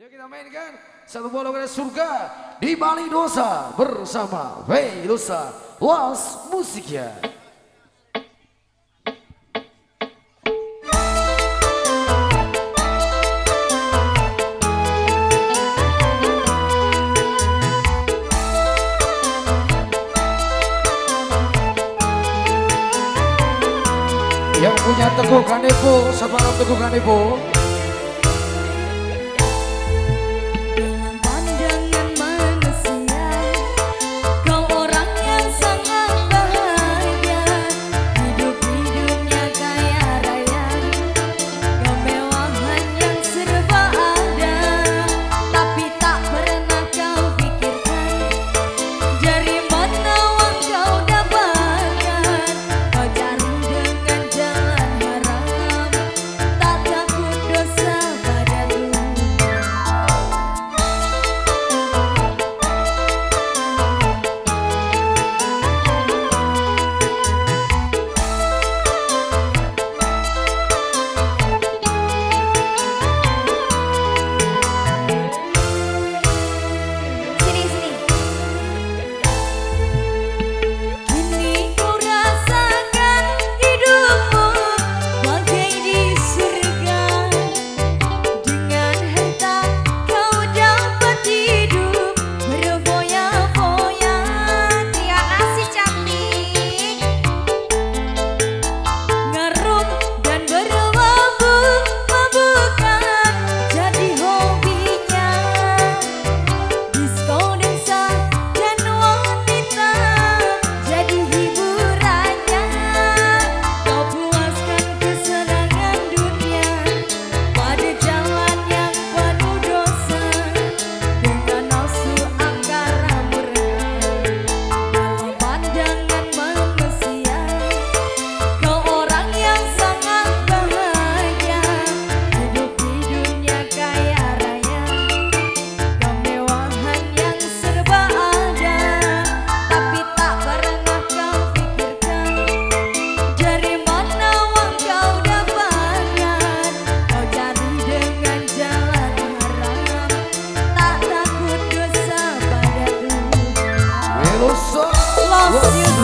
Yuk kita mainkan satu bola ke surga di Bali Dosa bersama Dosa Was Musiknya. Yang punya Teguh Kanepo, semangat Teguh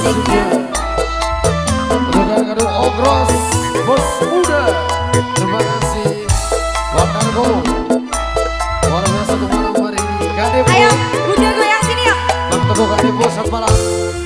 Kanepo. Untuk Ogros Bos Muda. Terima kasih Buat Narko Luar biasa untuk malam hari ini. Kadebo Ayo Bunda goyang sini yuk. Bang Teguh Kadebo selamat malam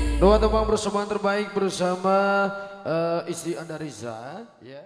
Dua teman bersama terbaik bersama uh, istri Anda Riza. Ya.